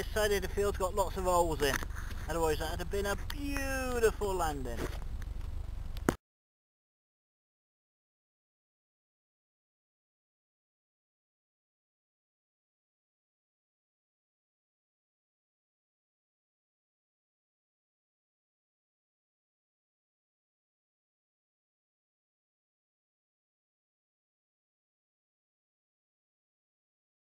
this side of the field's got lots of holes in. Otherwise that would have been a beautiful landing.